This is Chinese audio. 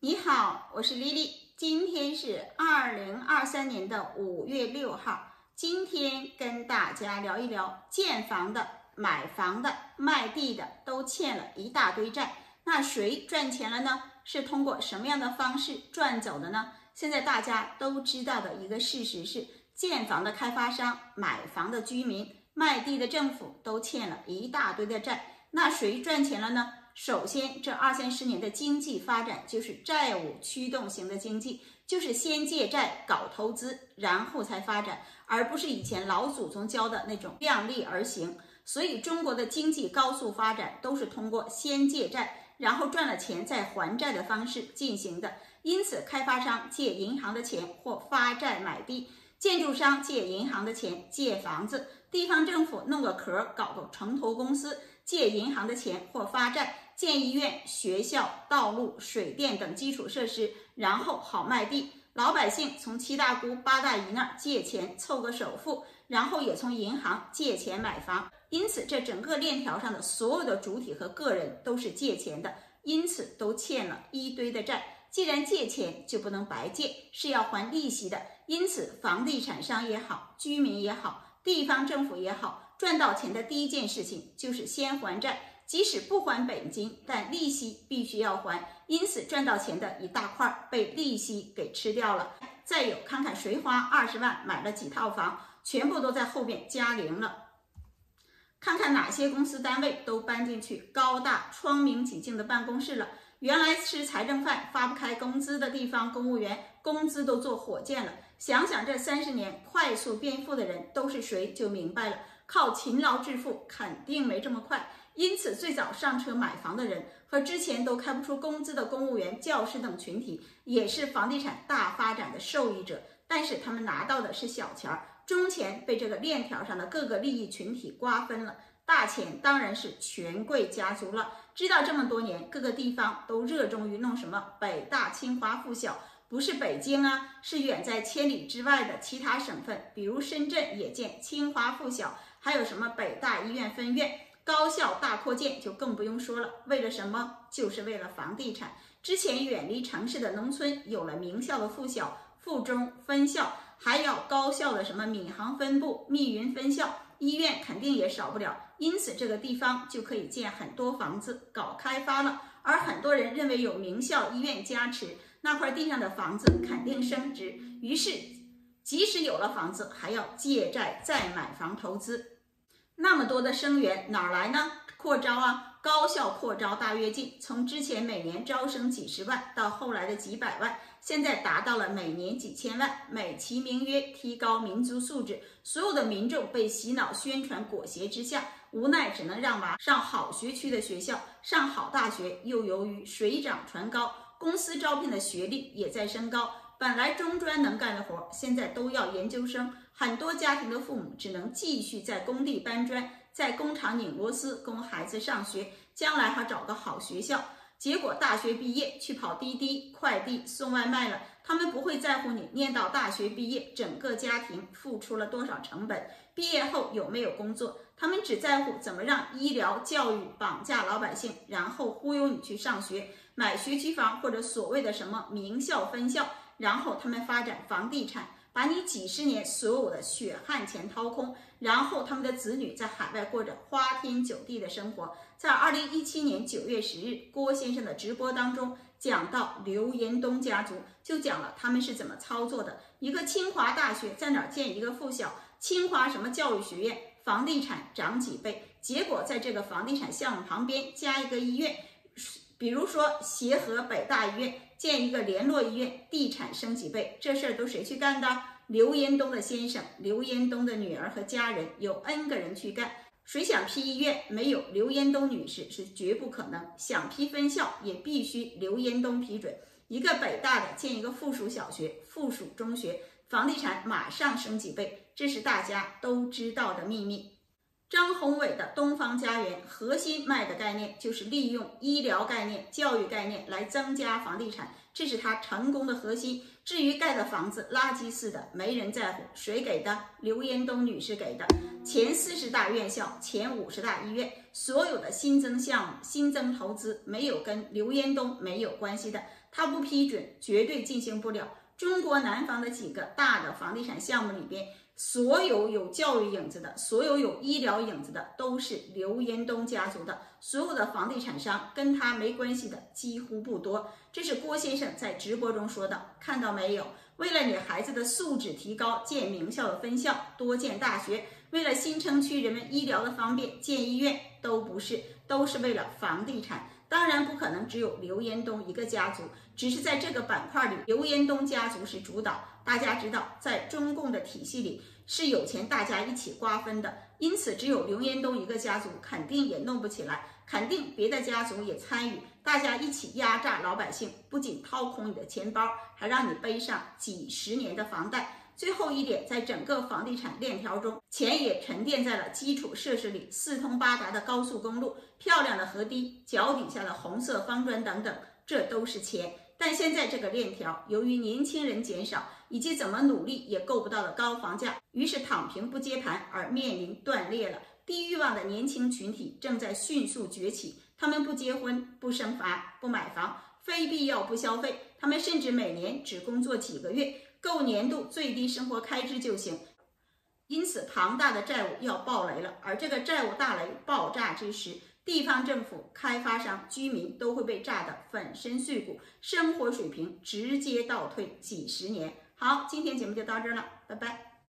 你好，我是丽丽。今天是二零二三年的五月六号。今天跟大家聊一聊，建房的、买房的、卖地的都欠了一大堆债。那谁赚钱了呢？是通过什么样的方式赚走的呢？现在大家都知道的一个事实是，建房的开发商、买房的居民、卖地的政府都欠了一大堆的债。那谁赚钱了呢？首先，这二三十年的经济发展就是债务驱动型的经济，就是先借债搞投资，然后才发展，而不是以前老祖宗教的那种量力而行。所以，中国的经济高速发展都是通过先借债，然后赚了钱再还债的方式进行的。因此，开发商借银行的钱或发债买地，建筑商借银行的钱借房子，地方政府弄个壳搞个城投公司，借银行的钱或发债。建医院、学校、道路、水电等基础设施，然后好卖地。老百姓从七大姑八大姨那儿借钱凑个首付，然后也从银行借钱买房。因此，这整个链条上的所有的主体和个人都是借钱的，因此都欠了一堆的债。既然借钱，就不能白借，是要还利息的。因此，房地产商也好，居民也好，地方政府也好，赚到钱的第一件事情就是先还债。即使不还本金，但利息必须要还，因此赚到钱的一大块被利息给吃掉了。再有，看看谁花二十万买了几套房，全部都在后边加零了。看看哪些公司单位都搬进去高大窗明几净的办公室了。原来吃财政饭发不开工资的地方公务员，工资都坐火箭了。想想这三十年快速变富的人都是谁，就明白了。靠勤劳致富肯定没这么快。因此，最早上车买房的人和之前都开不出工资的公务员、教师等群体，也是房地产大发展的受益者。但是他们拿到的是小钱儿，中钱被这个链条上的各个利益群体瓜分了，大钱当然是权贵家族了。知道这么多年，各个地方都热衷于弄什么北大、清华附小，不是北京啊，是远在千里之外的其他省份，比如深圳也建清华附小，还有什么北大医院分院。高校大扩建就更不用说了，为了什么？就是为了房地产。之前远离城市的农村有了名校的附小、附中、分校，还要高校的什么闵行分部、密云分校，医院肯定也少不了。因此，这个地方就可以建很多房子，搞开发了。而很多人认为有名校医院加持，那块地上的房子肯定升值。于是，即使有了房子，还要借债再买房投资。那么多的生源哪来呢？扩招啊，高校扩招大跃进，从之前每年招生几十万，到后来的几百万，现在达到了每年几千万，美其名曰提高民族素质。所有的民众被洗脑宣传裹挟之下，无奈只能让娃上好学区的学校，上好大学。又由于水涨船高，公司招聘的学历也在升高。本来中专能干的活，现在都要研究生。很多家庭的父母只能继续在工地搬砖，在工厂拧螺丝供孩子上学，将来还找个好学校。结果大学毕业去跑滴滴、快递、送外卖了。他们不会在乎你念到大学毕业，整个家庭付出了多少成本，毕业后有没有工作。他们只在乎怎么让医疗、教育绑架老百姓，然后忽悠你去上学，买学区房或者所谓的什么名校分校。然后他们发展房地产，把你几十年所有的血汗钱掏空，然后他们的子女在海外过着花天酒地的生活。在二零一七年九月十日，郭先生的直播当中讲到刘延东家族，就讲了他们是怎么操作的。一个清华大学在哪儿建一个附小？清华什么教育学院？房地产涨几倍？结果在这个房地产项目旁边加一个医院，比如说协和北大医院。建一个联络医院，地产升几倍，这事儿都谁去干的？刘延东的先生、刘延东的女儿和家人，有 N 个人去干。谁想批医院，没有刘延东女士是绝不可能。想批分校，也必须刘延东批准。一个北大的建一个附属小学、附属中学，房地产马上升几倍，这是大家都知道的秘密。张宏伟的东方家园核心卖的概念就是利用医疗概念、教育概念来增加房地产，这是他成功的核心。至于盖的房子垃圾似的，没人在乎，谁给的？刘延东女士给的。前四十大院校、前五十大医院，所有的新增项目、新增投资，没有跟刘延东没有关系的。他不批准，绝对进行不了。中国南方的几个大的房地产项目里边，所有有教育影子的，所有有医疗影子的，都是刘延东家族的。所有的房地产商跟他没关系的几乎不多。这是郭先生在直播中说的，看到没有？为了你孩子的素质提高，建名校的分校，多建大学；为了新城区人们医疗的方便，建医院，都不是，都是为了房地产。当然不可能只有刘延东一个家族，只是在这个板块里，刘延东家族是主导。大家知道，在中共的体系里是有钱大家一起瓜分的，因此只有刘延东一个家族肯定也弄不起来，肯定别的家族也参与，大家一起压榨老百姓，不仅掏空你的钱包，还让你背上几十年的房贷。最后一点，在整个房地产链条中，钱也沉淀在了基础设施里，四通八达的高速公路、漂亮的河堤、脚底下的红色方砖等等，这都是钱。但现在这个链条，由于年轻人减少，以及怎么努力也够不到的高房价，于是躺平不接盘，而面临断裂了。低欲望的年轻群体正在迅速崛起，他们不结婚、不生房、不买房，非必要不消费，他们甚至每年只工作几个月。够年度最低生活开支就行，因此庞大的债务要爆雷了。而这个债务大雷爆炸之时，地方政府、开发商、居民都会被炸得粉身碎骨，生活水平直接倒退几十年。好，今天节目就到这儿了，拜拜。